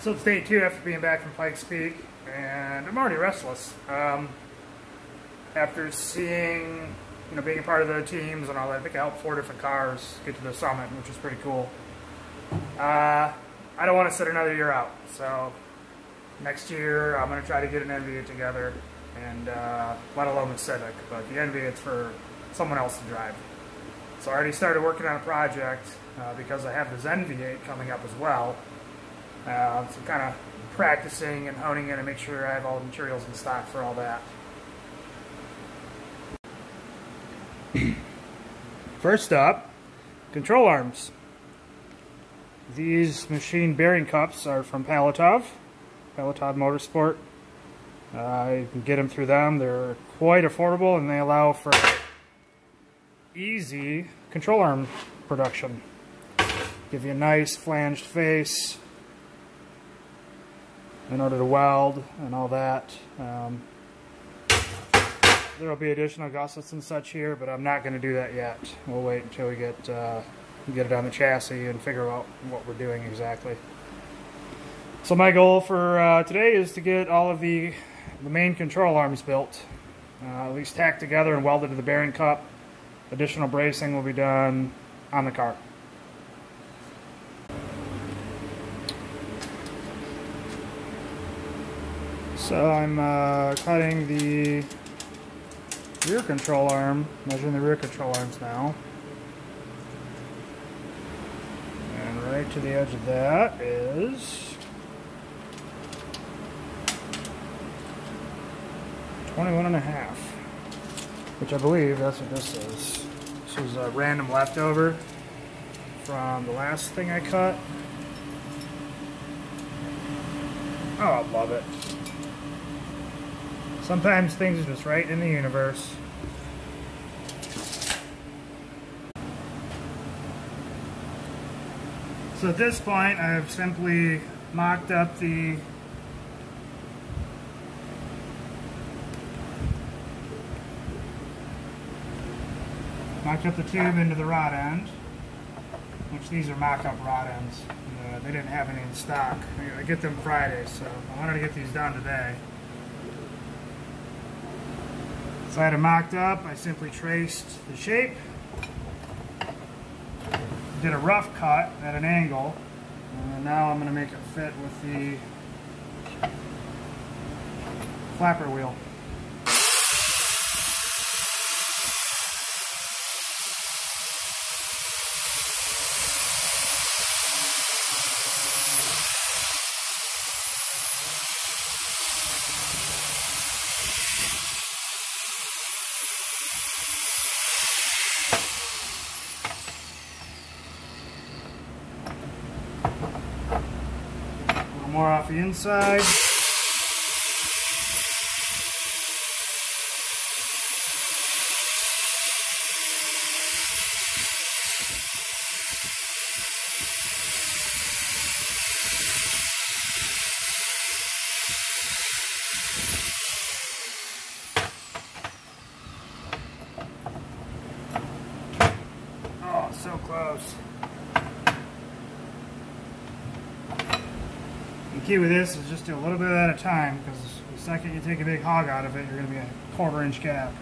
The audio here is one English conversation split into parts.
So it's day two after being back from Pikes Peak, and I'm already restless. Um, after seeing, you know, being a part of the teams and all that, I think I helped four different cars get to the summit, which is pretty cool. Uh, I don't want to sit another year out, so next year I'm going to try to get an NV together, and uh, let alone the Civic, but the NV it's for someone else to drive. So I already started working on a project uh, because I have the Zenviate coming up as well. Uh, so kind of practicing and honing in and make sure I have all the materials in stock for all that. First up, control arms. These machine bearing cups are from Palatov, Palatov Motorsport. Uh, you can get them through them. They're quite affordable and they allow for easy control arm production. Give you a nice flanged face in order to weld and all that. Um, there will be additional gussets and such here, but I'm not going to do that yet. We'll wait until we get uh, get it on the chassis and figure out what we're doing exactly. So my goal for uh, today is to get all of the, the main control arms built, uh, at least tacked together and welded to the bearing cup. Additional bracing will be done on the car. So I'm uh, cutting the rear control arm, measuring the rear control arms now. And right to the edge of that is 21 and a half, which I believe that's what this is. This is a random leftover from the last thing I cut. Oh, I love it. Sometimes things are just right in the universe. So at this point, I've simply mocked up the mocked up the tube into the rod end, which these are mock-up rod ends. Uh, they didn't have any in stock. I get them Friday, so I wanted to get these done today. So I had it mocked up, I simply traced the shape, did a rough cut at an angle, and now I'm going to make it fit with the flapper wheel. More off the inside. Oh, so close. The key with this is just do a little bit at a time because the second you take a big hog out of it, you're going to be a quarter inch gap.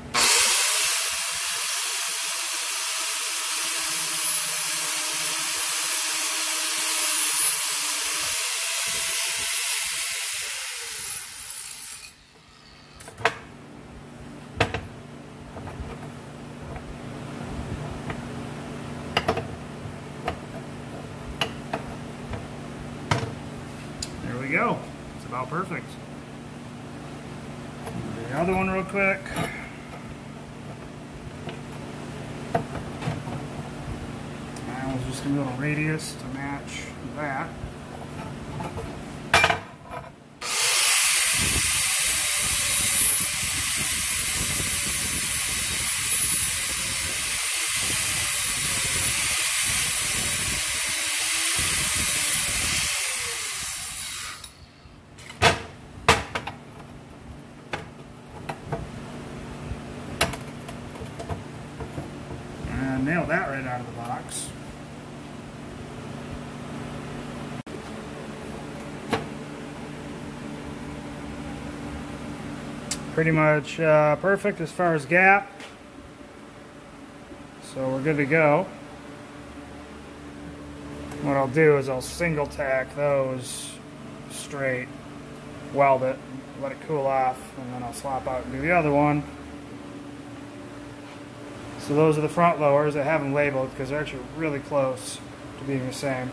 Go. It's about perfect. The other one real quick. And we'll just a little radius to match that. Nail that right out of the box. Pretty much uh, perfect as far as gap. So we're good to go. What I'll do is I'll single tack those straight, weld it, let it cool off, and then I'll slop out and do the other one. So those are the front lowers. I have them labeled because they're actually really close to being the same.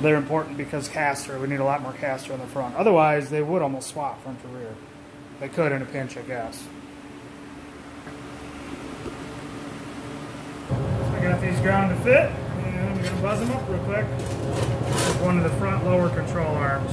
They're important because caster, we need a lot more caster on the front. Otherwise, they would almost swap front to rear. They could in a pinch, I guess. I got these ground to fit, and I'm going to buzz them up real quick with one of the front lower control arms.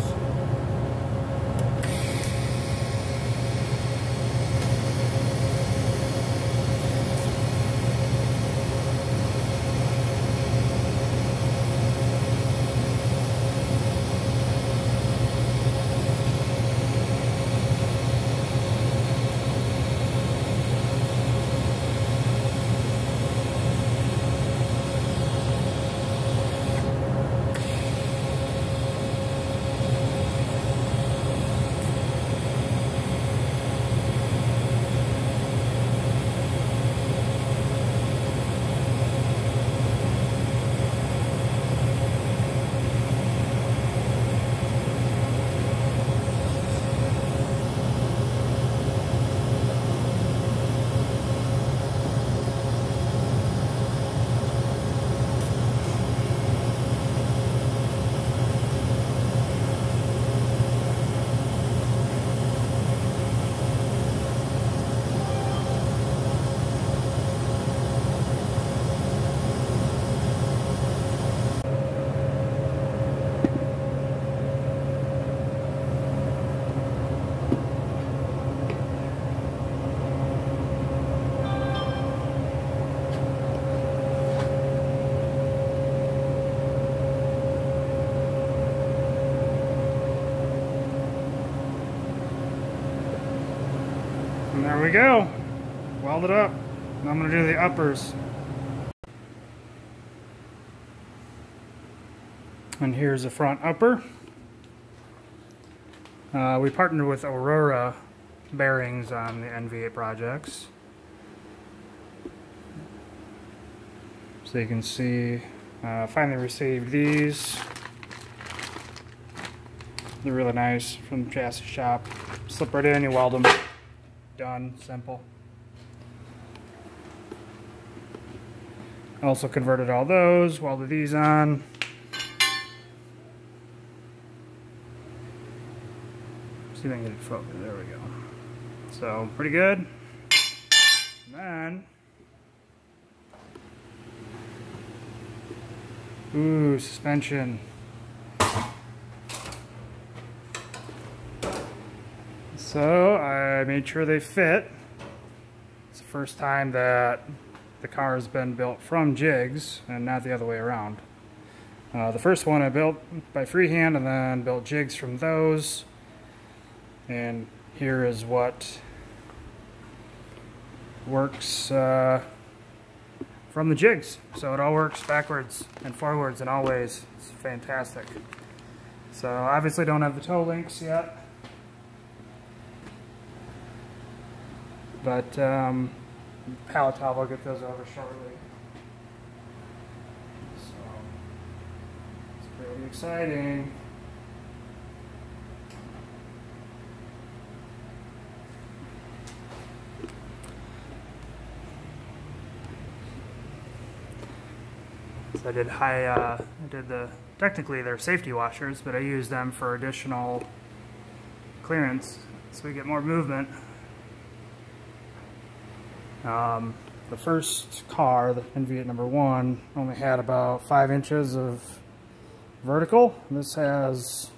And there we go. Weld it up. I'm going to do the uppers. And here's the front upper. Uh, we partnered with Aurora bearings on the Enviate projects. So you can see, uh, finally received these. They're really nice from the chassis shop. Slip right in, you weld them. Done, simple. Also converted all those, welded these on. See if I can get it focused. There we go. So, pretty good. And then, ooh, suspension. So, I made sure they fit. It's the first time that the car has been built from jigs and not the other way around. Uh, the first one I built by freehand and then built jigs from those. And here is what works uh, from the jigs. So it all works backwards and forwards in all ways. It's fantastic. So obviously don't have the toe links yet. But um, Palatov will get those over shortly. So it's pretty exciting. So I did high, uh, I did the, technically they're safety washers, but I use them for additional clearance so we get more movement. Um, the first car, the Enviate number one, only had about five inches of vertical. This has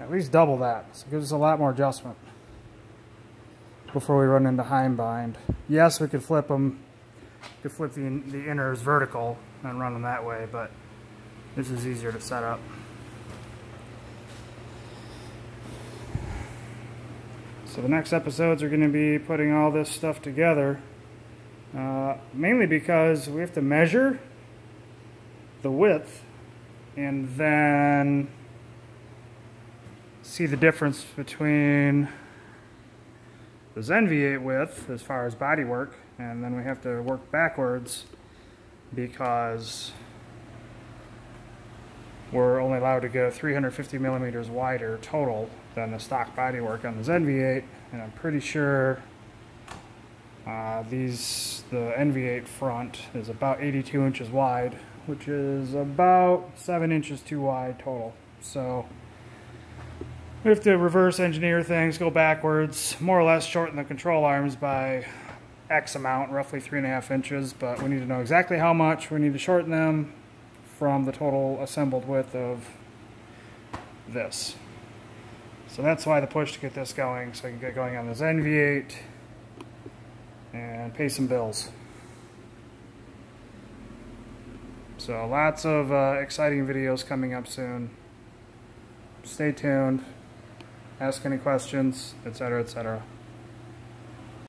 at least double that, so it gives us a lot more adjustment before we run into Heimbind. Yes, we could flip them, could flip the, the inners vertical and run them that way, but this is easier to set up. So the next episodes are going to be putting all this stuff together. Uh, mainly because we have to measure the width and then see the difference between the Zenviate width as far as body work, and then we have to work backwards because we're only allowed to go 350 millimeters wider total than the stock bodywork on the Zenviate, and I'm pretty sure uh, these the Enviate front is about 82 inches wide, which is about 7 inches too wide total. So we have to reverse engineer things, go backwards, more or less shorten the control arms by X amount, roughly three and a half inches, but we need to know exactly how much. We need to shorten them from the total assembled width of this. So that's why the push to get this going, so I can get going on this Enviate and pay some bills. So lots of uh, exciting videos coming up soon. Stay tuned, ask any questions, etc., etc.